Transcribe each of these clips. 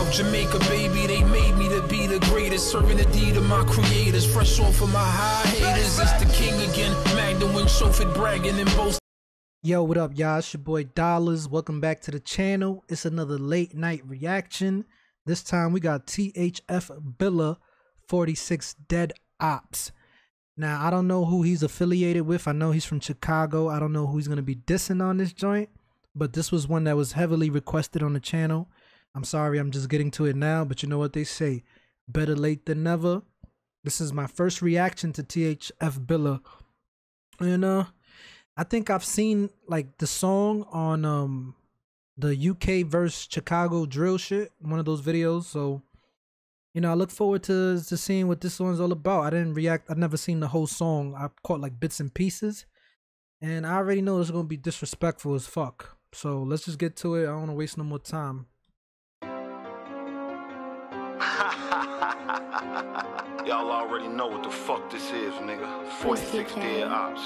South Jamaica, baby, they made me to be the greatest. Serving the deed of my creators. Fresh off of my high haters. It's the king again. Magdalene, bragging and boasting. Yo, what up, y'all? It's your boy Dollars. Welcome back to the channel. It's another late night reaction. This time we got THF Billa 46 Dead Opps. Now, I don't know who he's affiliated with. I know he's from Chicago. I don't know who he's going to be dissing on this joint, but this was one that was heavily requested on the channel. I'm sorry, I'm just getting to it now, but you know what they say better late than never. This is my first reaction to THF Billa. And, uh, I think I've seen like the song on um the UK verse Chicago drill shit, one of those videos. So, you know, I look forward to to seeing what this one's all about. I didn't react. I've never seen the whole song. I caught like bits and pieces, and I already know it's gonna be disrespectful as fuck. So let's just get to it. I don't want to waste no more time. Y'all already know what the fuck this is, nigga. 46 dead opps.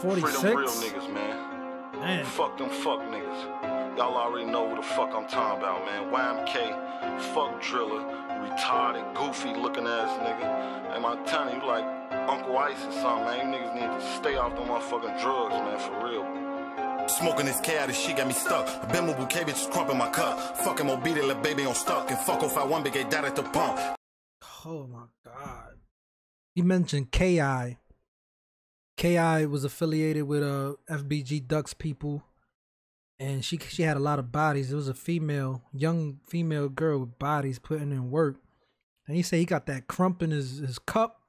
Free them 46? real niggas, man. Man. Fuck them fuck niggas. Y'all already know what the fuck I'm talking about, man. YMK, fuck driller, retarded, goofy looking ass nigga. And I'm telling you, like Uncle Ice or something, man. You niggas need to stay off them motherfucking drugs, man, for real. Smoking this cat, this shit got me stuck. A bimbo bouquet bitch crump my cup. Fucking Mobile, little baby on stuck. And fuck off I one big dad at the pump. Oh my god. You mentioned KI. KI was affiliated with uh FBG Ducks people. And she she had a lot of bodies. It was a female, young female girl with bodies putting in work. And he said he got that crump in his, his cup.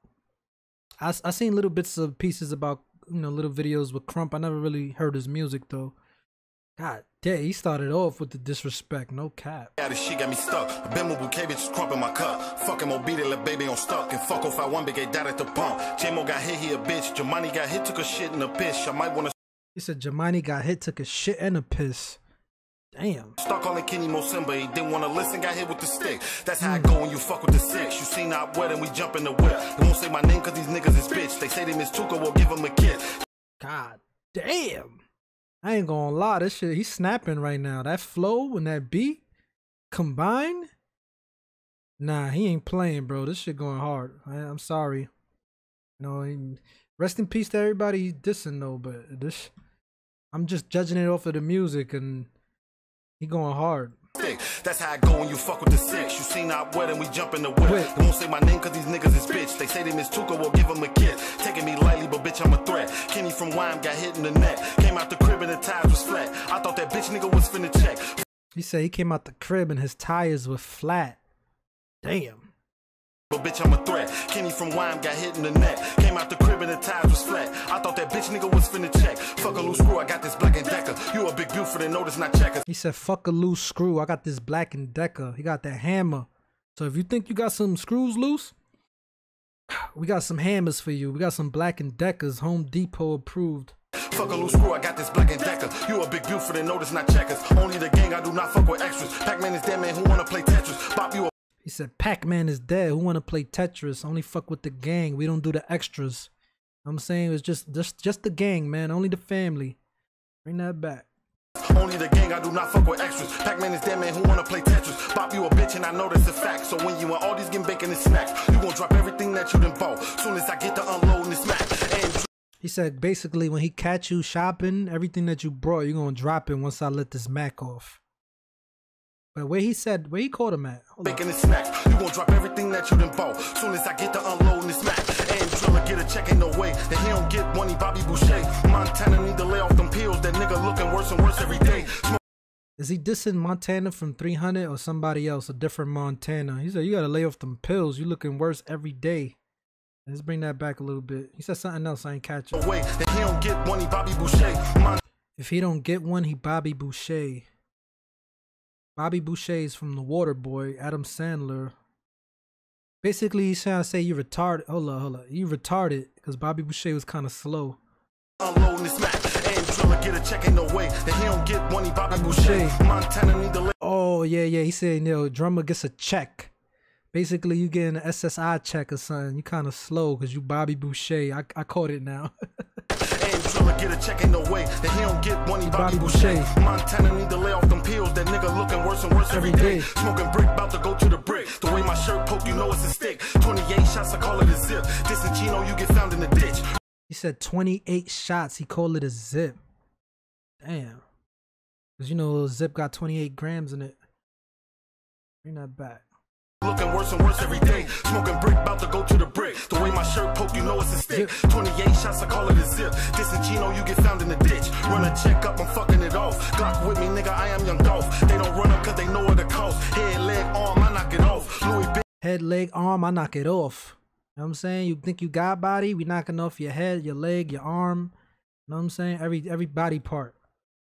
I, I seen little bits of pieces about, you know, little videos with Crump. I never really heard his music though. God damn, he started off with the disrespect, no cap. Yeah, this shit got me stuck. A bimbo bouquet bitch crump in my cup. Fucking Mobile, little baby on stuck. And fuck off I one big dad at the pump. J-Mo got hit, he a bitch. Jamani got hit, took a shit in the piss. I might wanna He said Jamani got hit, took a shit and a piss. Damn. Start calling Kenny Mosimba, he didn't wanna listen, got hit with the stick. That's how I go when you fuck with the six. You seen out wet and we jump in the whip. They won't say my name cause these niggas is bitch. They say they miss Tooka, we'll give them a kiss. God damn. I ain't gonna lie, this shit, he's snapping right now. That flow and that beat combined. Nah, he ain't playing, bro. This shit going hard. I, I'm sorry. You know, rest in peace to everybody he's dissing though, but this, I'm just judging it off of the music and he going hard. That's how I go when you fuck with the six. You seen out wet and we jump in the whip. They won't say my name cause these niggas is bitch. They say they miss Tooka, we'll give them a kiss. Taking me lightly, but bitch, I'm a threat. Kenny from Wime got hit in the neck. Came out the crib and the tires was flat. I thought that bitch nigga was finna check. He said he came out the crib and his tires were flat. Damn. But bitch, I'm a threat. Kenny from Wime got hit in the neck. Came out the crib and the tires was flat. I thought that bitch nigga was finna check. Fuck a loose screw, I got this black and decker. You a big Buford and notice not checkers. He said, fuck a loose screw. I got this black and decker. He got that hammer. So if you think you got some screws loose, we got some hammers for you. We got some black and deckers, Home Depot approved. Fuck a loose screw, I got this black and decker. You a big Buford and notice not checkers. Only the gang, I do not fuck with extras. Pac-Man is that man who wanna play Tetris. Bop you a He said, Pac-Man is dead. Who wanna play Tetris? Only fuck with the gang. We don't do the extras. I'm saying it's just just just the gang, man. Only the family. Bring that back. Only the gang, I do not fuck with extras. Pac-Man is dead, man who wanna play Tetris. Bop you a bitch and I know that's a fact. So when you and all these getting bacon and snacks, you gon' drop everything that you done bought. Soon as I get to unloading this Mac. And He said basically when he catch you shopping, everything that you brought, you're gonna drop it once I let this Mac off. But where he said where he called him at? Hold bacon and snacks, you gon' drop everything that you done bought. Soon as I get to unloading this Mac. And driller get a check, ain't no way that he don't get money. Bobby Boucher. Montana need to lay off them pills. That nigga looking worse and worse every day. Is he dissing Montana from 300 or somebody else, a different Montana? He said, You gotta lay off them pills. You looking worse every day. Let's bring that back a little bit. He said something else I ain't catching. Way that he don't get money. Bobby Boucher. Montana If he don't get one, he Bobby Boucher. Bobby Boucher is from The Water Boy, Adam Sandler. Basically, he's trying to say you retarded. Hold up, hold up. You retarded because Bobby Boucher was kind of slow. unloading this Mac. And driller get a check, ain't no way that he don't get money. Bobby Boucher. Montana need to lay Oh yeah, yeah. He said, "Yo, drummer gets a check." Basically, you getting an SSI check or something. You kind of slow because you Bobby Boucher. I I caught it now. And driller get a check, ain't no way that he don't get one. He Bobby Bobby Boucher. Boucher. Montana need to lay off them pills. That nigga looking worse and worse every Every day. day. Smoking brick, about to go to the brick. The way my shirt poke, you know it's a stick. 28 shots, I call it a zip. This in Chino, you get found in the ditch. He said 28 shots. He called it a zip. Damn. Because you know, zip got 28 grams in it. Bring that back. Looking worse and worse every day. Smoking brick, about to go to the brick. The way my shirt poke, you know it's a stick. 28 shots, I call it a zip. This in Chino, you get found in the ditch. Run a check up, I'm fucking it off. Glock with me, nigga, I am young Dolph. They don't run up cause they know what it costs. Head, leg, arm, I knock it off. Louis B. Head, leg, arm, I knock it off. You know what I'm saying? You think you got body, we knocking off your head, your leg, your arm. You know what I'm saying? Every every body part.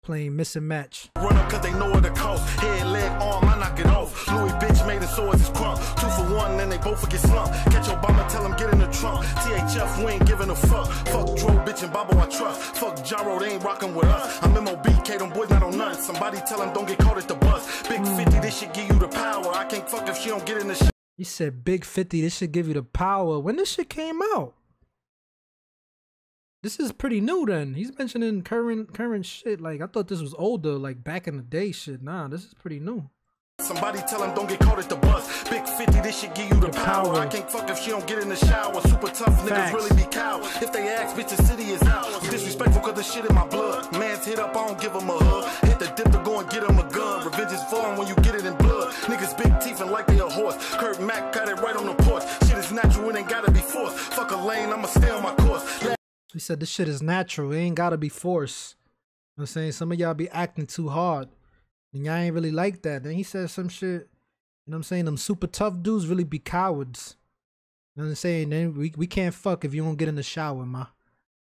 Playing miss and match. Run up cause they know what it costs. Head, leg, arm, I knock it off. Louis bitch made it so it's his crump. Two for one, then they both get slumped. Catch Obama, tell him get in the trunk. THF, we ain't giving a fuck. Fuck Dro, bitch, and Bobo, I trust. Fuck Gyro, they ain't rocking with us. I'm MOBK, them boys not on none. Somebody tell him don't get caught at the bus. Big hmm. 50, this shit give you the power. I can't fuck if she don't get in the shit. He said big 50, this should give you the power. When this shit came out? This is pretty new then. He's mentioning current current shit. Like I thought this was older, like back in the day shit. Nah, this is pretty new. Somebody tell him don't get caught at the bus. Big 50, this shit give you the, The power. power. I can't fuck if she don't get in the shower. Super tough niggas really be cow. If they ask, bitch, the city is out. Disrespectful cause the shit in my blood. Man's hit up, I don't give him a hug. Hit the dip to go and get him a gun. Revenge is when you get it in blood. Niggas big teeth and like they a horse. Kurt Mack got it right on the porch. Shit is natural, it ain't gotta be forced. Fuck a lane, I'ma stay on my course. He said this shit is natural. It ain't gotta be forced. You know I'm saying? Some of y'all be acting too hard. And y'all ain't really like that. Then he said some shit. You know I'm saying? Them super tough dudes really be cowards. You know I'm saying? Then we, we can't fuck if you don't get in the shower, ma.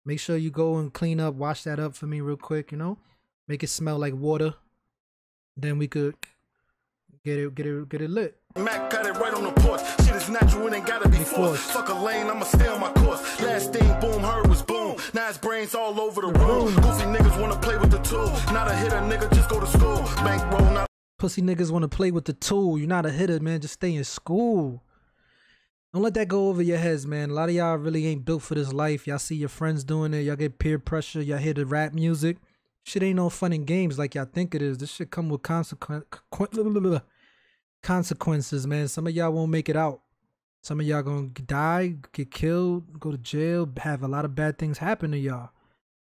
Make sure you go and clean up, wash that up for me real quick, you know? Make it smell like water. Then we could get it get it get it lit. Mac got it right on the porch. Natural, it ain't gotta be forced. Fuck a lane, I'ma stay on my course. Last thing boom heard was boom. Now his brains all over the room. Goofy niggas wanna play with the tool. Not a hitter, nigga, just go to school. Bankroll, not Pussy niggas want to play with the tool. You're not a hitter, man. Just stay in school. Don't let that go over your heads, man. A lot of y'all really ain't built for this life. Y'all see your friends doing it. Y'all get peer pressure. Y'all hear the rap music. Shit ain't no fun and games like y'all think it is. This shit come with consequence, consequences, man. Some of y'all won't make it out. Some of y'all gonna die, get killed, go to jail, have a lot of bad things happen to y'all.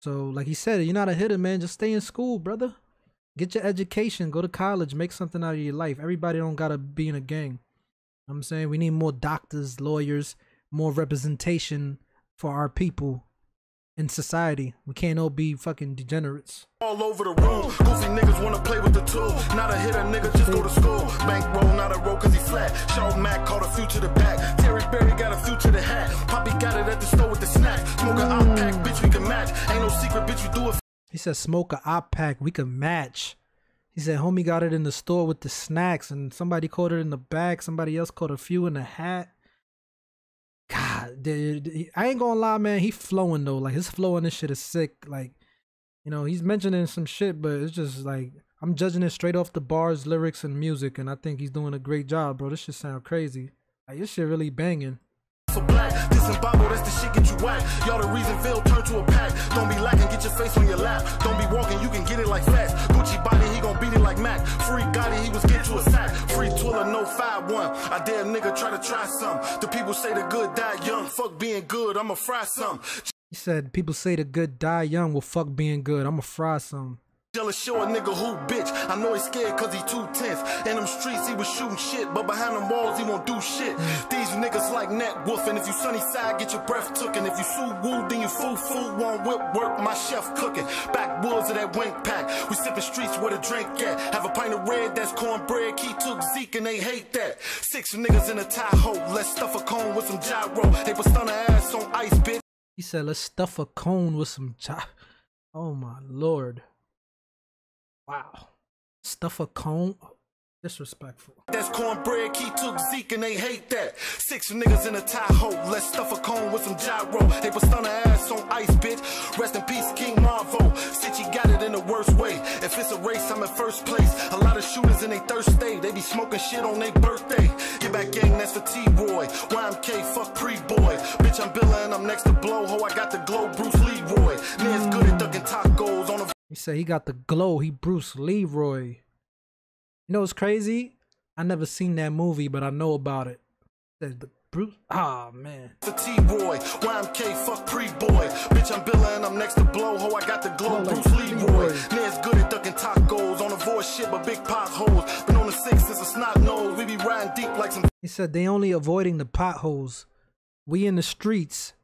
So, like he said, you're not a hitter, man. Just stay in school, brother. Get your education, go to college, make something out of your life. Everybody don't gotta be in a gang. I'm saying we need more doctors, lawyers, more representation for our people in society. We can't all be fucking degenerates. all over the room. Goofy niggas wanna play with the tool. Not a hitter, nigga, just go to school. Bankroll, not a roll cause he flat. Shaw Mac caught a few to the back. Terry Berry got a few to the hat. Poppy got it at the store with the snack. Smoke a op pack, bitch, we can match. Ain't no secret, bitch, you do it He said smoke a op pack, we could match. He said homie got it in the store with the snacks and somebody caught it in the bag, somebody else caught a few in the hat. Dude, I ain't gonna lie, man. He flowing though. Like his flow on this shit is sick. Like, you know, he's mentioning some shit, but it's just like I'm judging it straight off the bars, lyrics, and music, and I think he's doing a great job, bro. This shit sound crazy. Like this shit really banging. For black. Disembowel, that's the shit get you whack. Y'all the reason Phil turned to a pack. Don't be lacking, get your face on your lap. Don't be walking, you can get it like fast. Gucci body, he gon' beat it like Mac. Free Gotti, he was get to a sack. Free Twiller, no 5-1. I dare nigga try to try some. The people say the good die young. Fuck being good, I'ma fry some. He said people say the good die young. Well, fuck being good. I'ma fry some. Show a nigga who bitch. I know he's scared cause he too tense. In them streets he was shooting shit, but behind them walls he won't do shit. These niggas like net wolf, and if you sunny side, get your breath took. And if you sue woo, then you fool fool won't whip work. My chef cooking. Backwoods of that wink pack. We sipping streets where the drink at. Have a pint of red that's cornbread. Key took Zeke and they hate that. Six niggas in a Tahoe. Let's stuff a cone with some gyro. They put stunner ass on ice, bitch. He said, let's stuff a cone with some chop. Oh my lord. Wow. Stuff a cone? Disrespectful. That's cornbread, he took Zeke and they hate that. Six niggas in a Tahoe, let's stuff a cone with some gyro. They put stun ass on ice, bitch. Rest in peace, King Marvo. City got it in the worst way. If it's a race, I'm in first place. A lot of shooters in they Thursday, they be smoking shit on their birthday. Said he got the glow. He Bruce Leroy. You know what's crazy? I never seen that movie, but I know about it. Said the Bruce. Ah man. for T-Roy. YMK, fuck pre-boy. Bitch, I'm Billa and I'm next to Blow. Ho, I got the glow, like Bruce Leroy. Leroy. Man's good at ducking tacos on a voice shit, but big potholes. Been on the six since a snot nose. We be riding deep like some He said they only avoiding the potholes. We in the streets.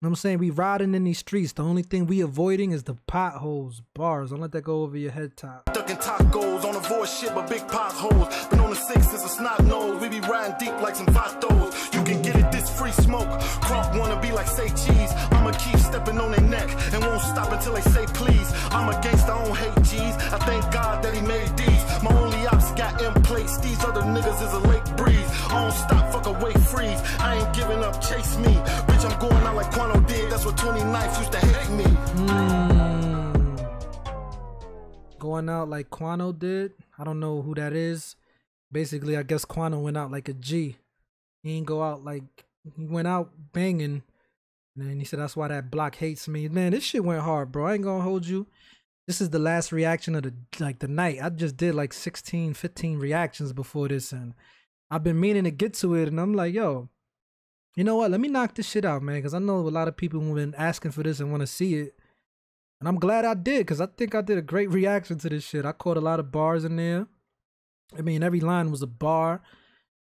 Know what I'm saying? We riding in these streets. The only thing we avoiding is the potholes. Bars. Don't let that go over your head top. ducking tacos on a voice shit, but big potholes. Been on the six since a snot nose. We be riding deep like some vatos. You can get it this free smoke. Crunk wanna be like say cheese. I'ma keep stepping on their neck and won't stop until they say please. I'm a gangster, I don't hate G's. I thank God that he made these. My only ops got M plates. These other niggas is a lake breeze. I don't stop, fuck away, freeze. I ain't giving up, chase me. 29th used to hate me. Mm. Going out like Quano did. I don't know who that is. Basically, I guess Quano went out like a G. He ain't go out like he went out banging. And then he said that's why that block hates me. Man, this shit went hard, bro. I ain't gonna hold you. This is the last reaction of the like the night. I just did like 16, 15 reactions before this and I've been meaning to get to it and I'm like, yo, you know what? Let me knock this shit out, man, because I know a lot of people have been asking for this and want to see it. And I'm glad I did, because I think I did a great reaction to this shit. I caught a lot of bars in there. I mean, every line was a bar.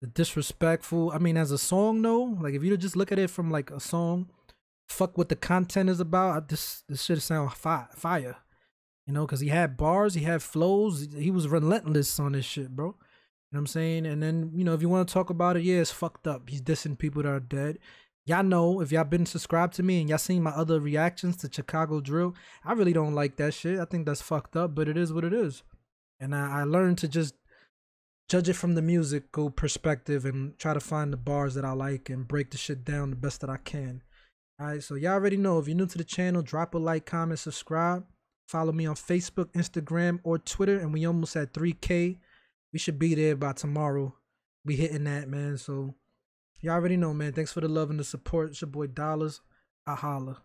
The disrespectful. I mean, as a song, though, like if you just look at it from like a song, fuck what the content is about. I, this this shit sound fi- fire. You know, because he had bars, he had flows. He was relentless on this shit, bro. Know what I'm saying? And then, you know, if you want to talk about it, yeah, it's fucked up. He's dissing people that are dead. Y'all know if y'all been subscribed to me and y'all seen my other reactions to Chicago Drill, I really don't like that shit. I think that's fucked up, but it is what it is. And I, I learned to just judge it from the musical perspective and try to find the bars that I like and break the shit down the best that I can. Alright, so y'all already know if you're new to the channel, drop a like, comment, subscribe. Follow me on Facebook, Instagram, or Twitter, and we almost at 3K. We should be there by tomorrow. We hitting that, man. So y'all already know, man. Thanks for the love and the support. It's your boy Dollars. I holla.